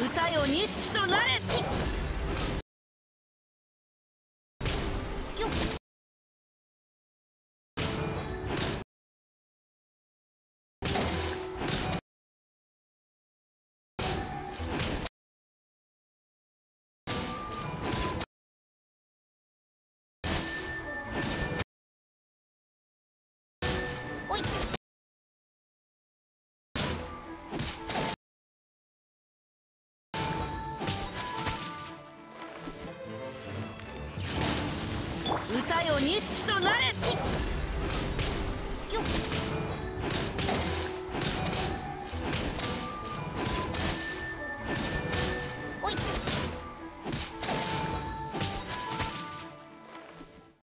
歌よ錦となれ。よっ。ほい。歌よ錦となれ！